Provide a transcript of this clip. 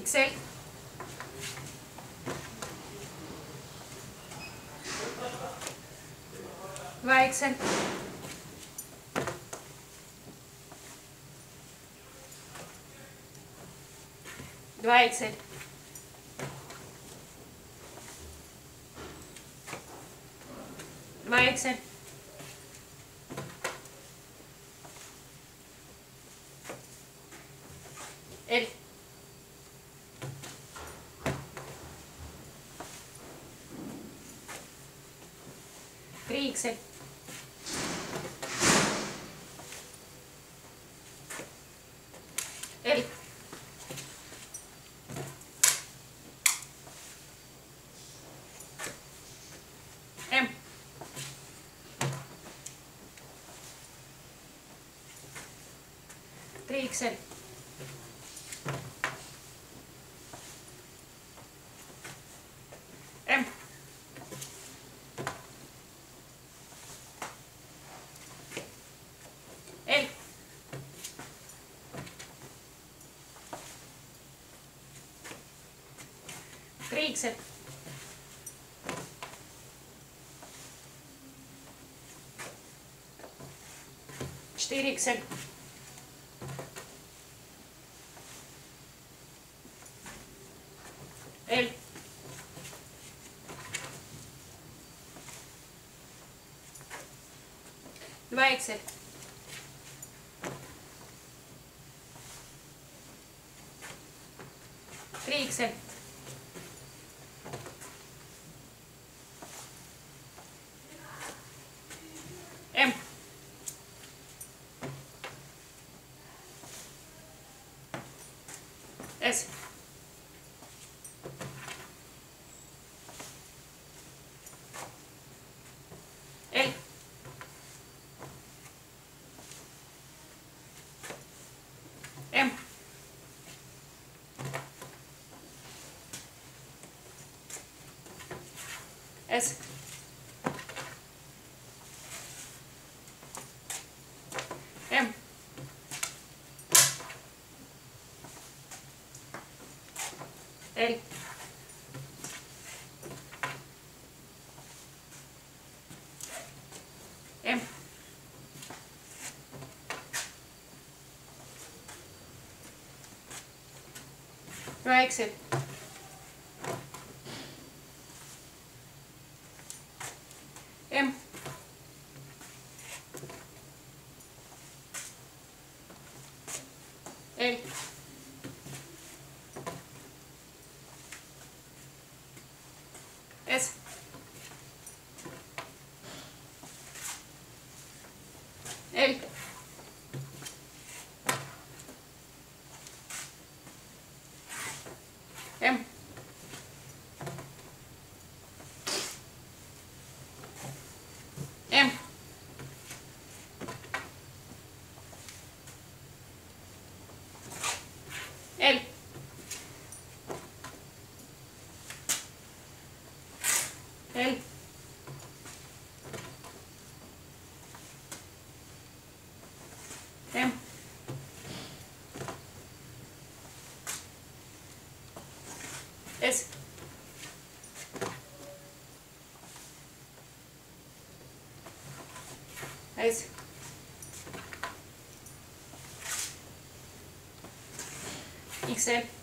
Excel. Va Excel. Va Excel. Va Excel. itse. Eli M. Triikseli. weeks have четыре иксель. Эль. Два иксель. Три иксель. as M. L. M. Right, except Él. L